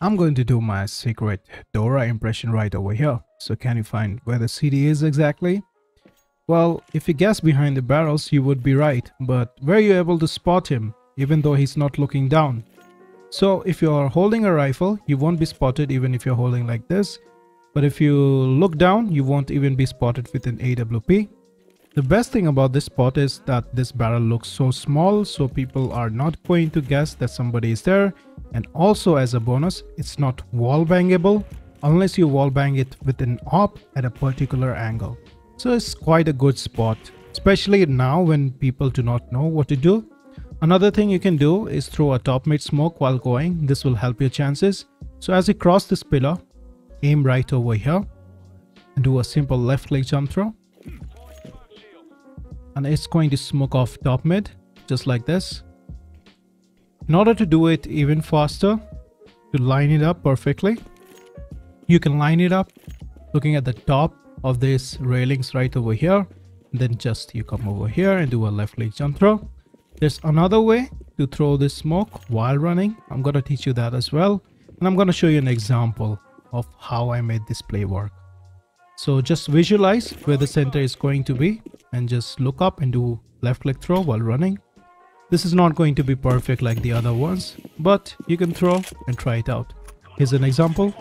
I'm going to do my secret Dora impression right over here. So can you find where the CT is exactly? Well, if you guess behind the barrels, you would be right. But were you able to spot him, even though he's not looking down? So if you are holding a rifle, you won't be spotted even if you're holding like this. But if you look down, you won't even be spotted with an AWP. The best thing about this spot is that this barrel looks so small so people are not going to guess that somebody is there and also as a bonus it's not wall bangable unless you wall bang it with an op at a particular angle. So it's quite a good spot especially now when people do not know what to do. Another thing you can do is throw a top mid smoke while going this will help your chances. So as you cross this pillar aim right over here and do a simple left click jump throw and it's going to smoke off top mid just like this. In order to do it even faster to line it up perfectly you can line it up looking at the top of these railings right over here. Then just you come over here and do a left click jump throw. There's another way to throw this smoke while running. I'm going to teach you that as well. And i'm going to show you an example of how i made this play work. So just visualize where the center is going to be and just look up and do left click throw while running. This is not going to be perfect like the other ones, but you can throw and try it out. Here's an example.